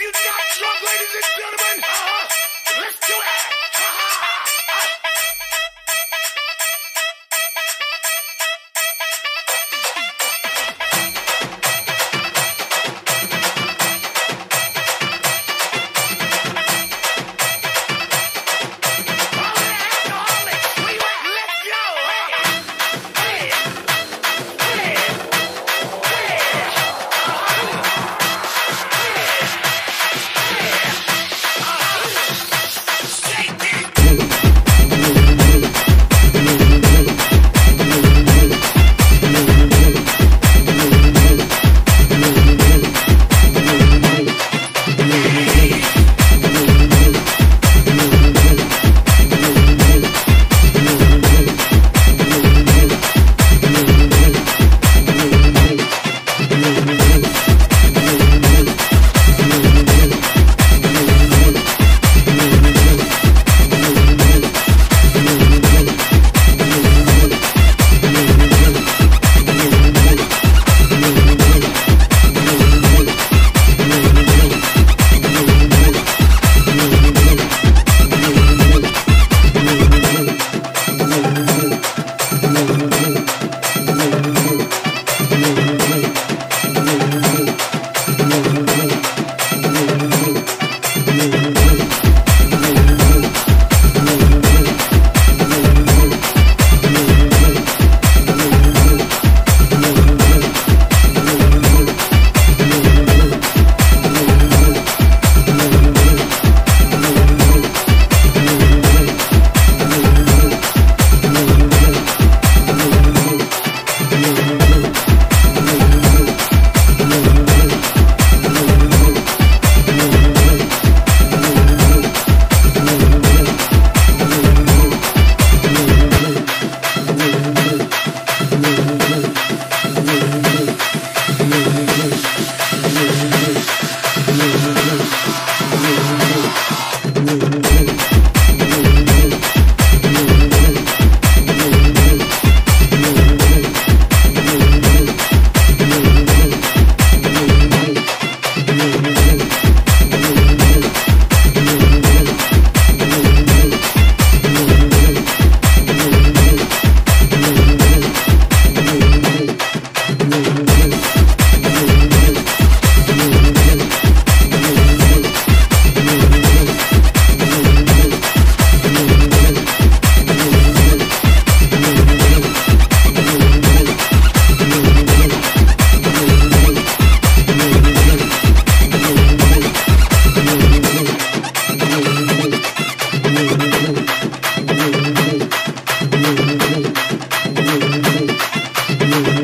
If you're not drunk, ladies and gentlemen,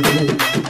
Thank you.